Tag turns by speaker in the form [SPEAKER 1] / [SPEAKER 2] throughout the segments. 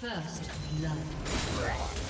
[SPEAKER 1] First blood.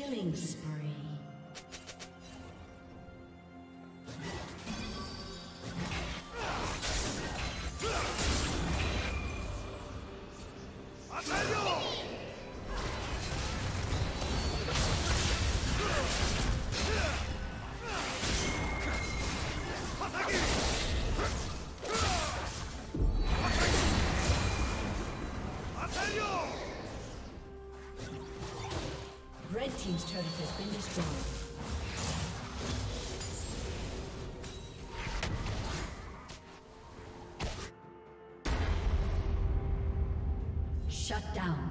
[SPEAKER 1] Killing spree. Shut down.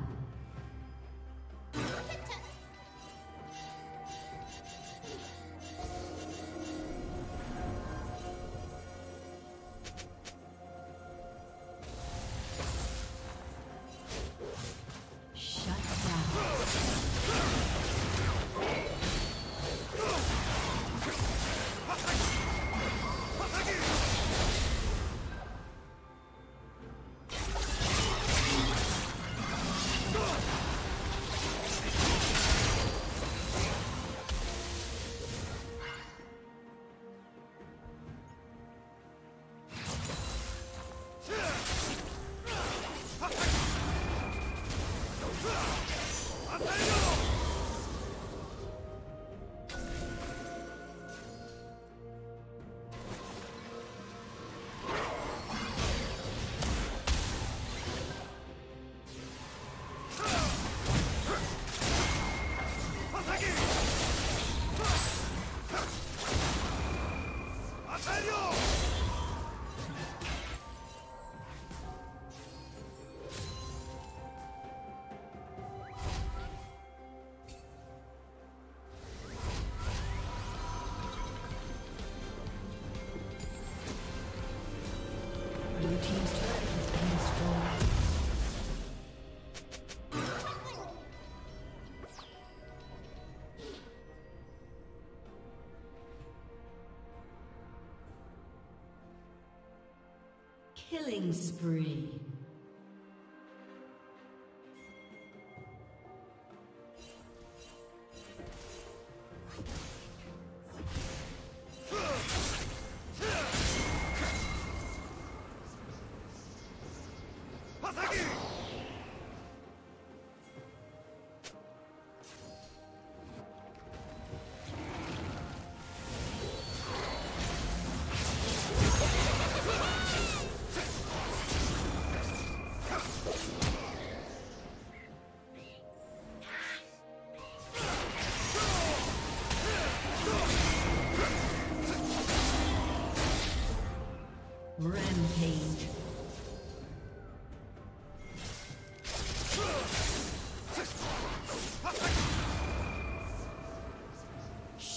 [SPEAKER 1] Killing spree.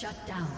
[SPEAKER 1] Shut down.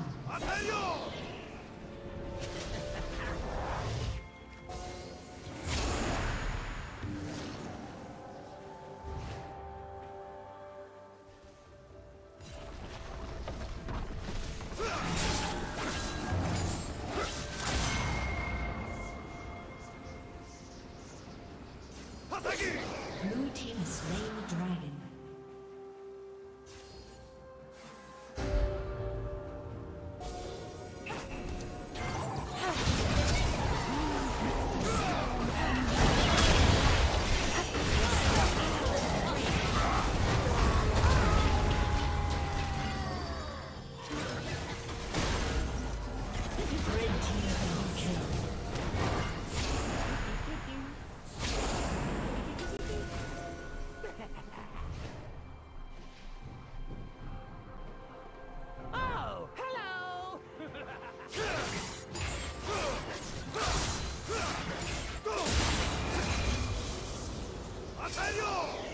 [SPEAKER 1] 与え
[SPEAKER 2] よ。う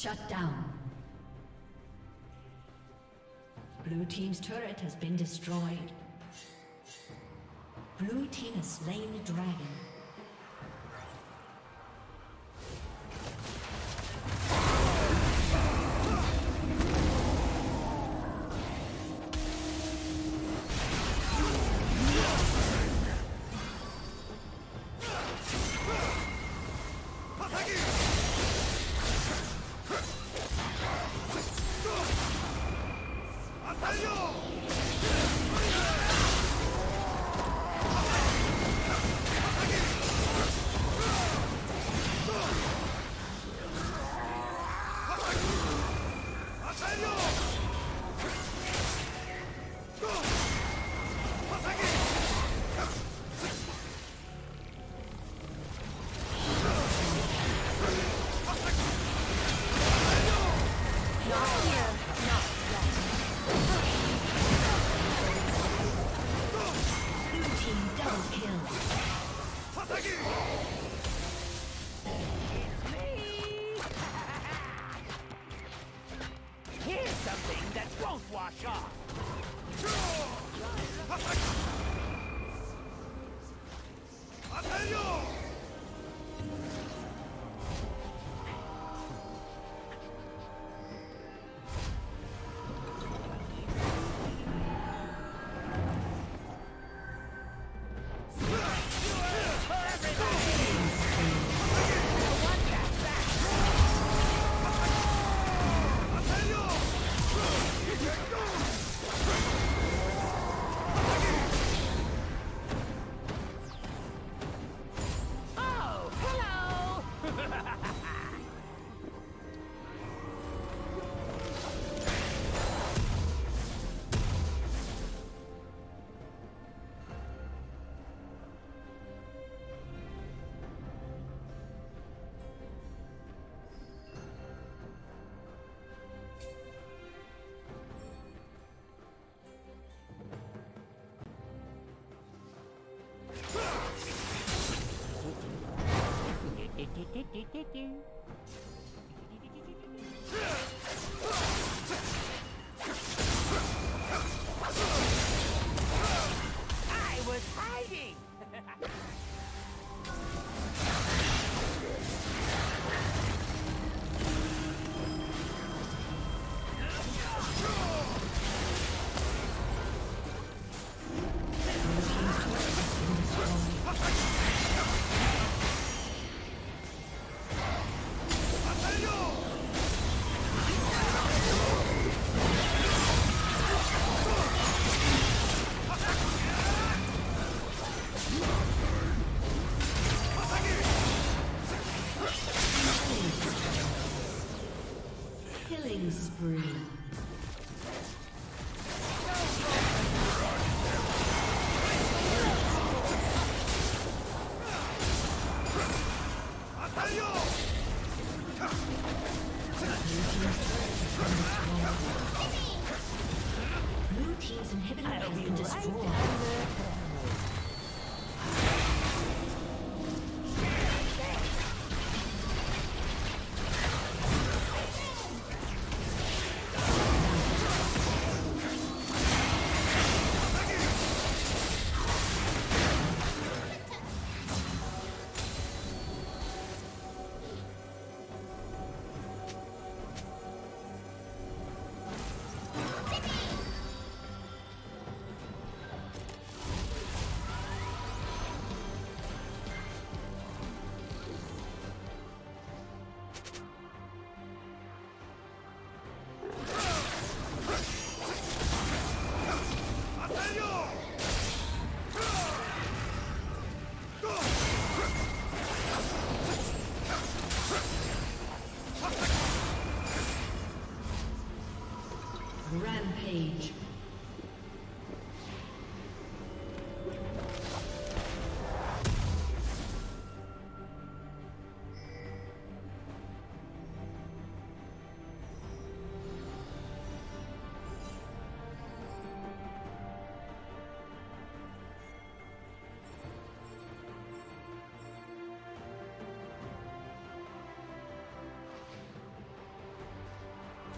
[SPEAKER 1] Shut down. Blue Team's turret has been destroyed. Blue Team has slain the dragon.
[SPEAKER 2] I was hiding!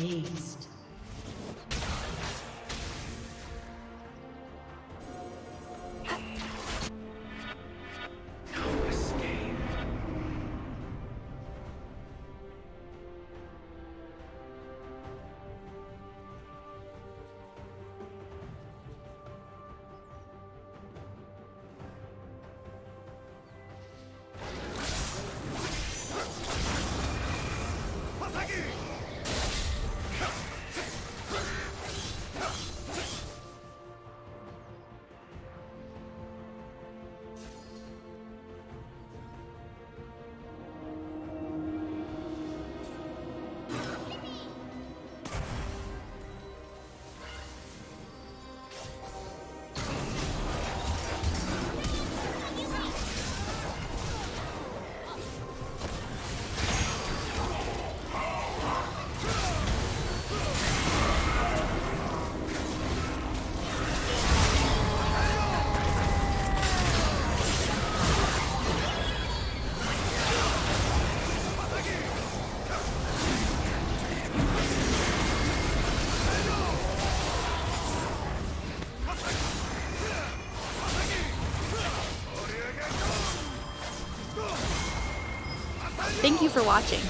[SPEAKER 1] Aced.
[SPEAKER 3] For watching.